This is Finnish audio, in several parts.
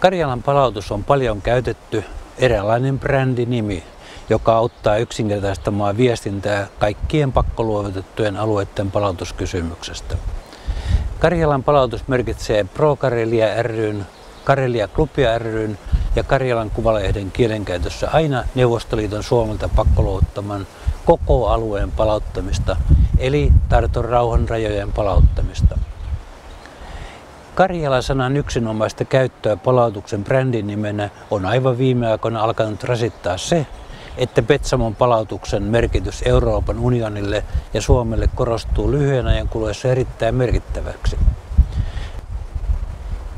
Karjalan palautus on paljon käytetty eräänlainen brändinimi, joka auttaa yksinkertaistamaan viestintää kaikkien pakkoluovutettujen alueiden palautuskysymyksestä. Karjalan palautus merkitsee Pro Karelia ryn, Karelia Klubia ryn ja Karjalan Kuvalehden kielenkäytössä aina Neuvostoliiton Suomelta pakkoluovuttaman koko alueen palauttamista, eli Tarton rauhan rajojen palauttamista. Karjala-sanan yksinomaista käyttöä palautuksen brändin nimenä on aivan viime aikoina alkanut rasittaa se, että Petsamon palautuksen merkitys Euroopan unionille ja Suomelle korostuu lyhyen ajan kuluessa erittäin merkittäväksi.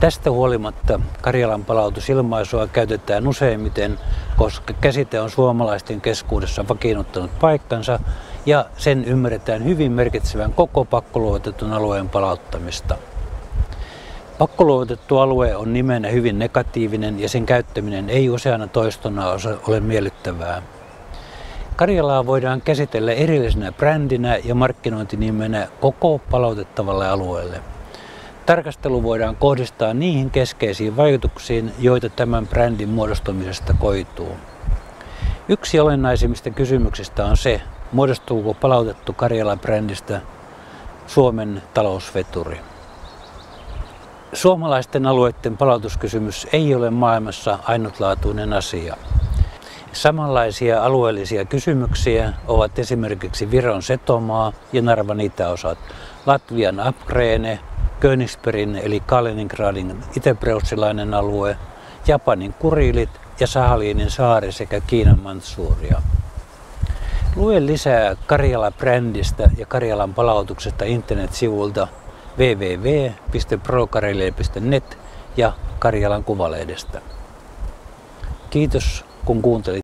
Tästä huolimatta Karjalan palautusilmaisua käytetään useimmiten, koska käsite on suomalaisten keskuudessa vakiinnuttanut paikkansa ja sen ymmärretään hyvin merkitsevän koko pakkoluotetun alueen palauttamista. Pakkoluotettu alue on nimenä hyvin negatiivinen ja sen käyttäminen ei useana toistona ole miellyttävää. Karjalaa voidaan käsitellä erillisenä brändinä ja markkinointinimenä koko palautettavalle alueelle. Tarkastelu voidaan kohdistaa niihin keskeisiin vaikutuksiin, joita tämän brändin muodostumisesta koituu. Yksi olennaisimmista kysymyksistä on se, muodostuuko palautettu Karjala-brändistä Suomen talousveturi. Suomalaisten alueiden palautuskysymys ei ole maailmassa ainutlaatuinen asia. Samanlaisia alueellisia kysymyksiä ovat esimerkiksi Viron Setomaa ja Narvan itäosat, Latvian Apkreene, Königsbergin eli Kaliningradin itäpreussilainen alue, Japanin Kurilit ja Sahaliinin saari sekä Kiinan Mansuuria. Lue lisää Karjala-brändistä ja Karjalan palautuksesta internetsivulta www.prokarelia.net ja Karjalan Kuvalehdestä. Kiitos kun kuuntelit.